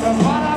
for a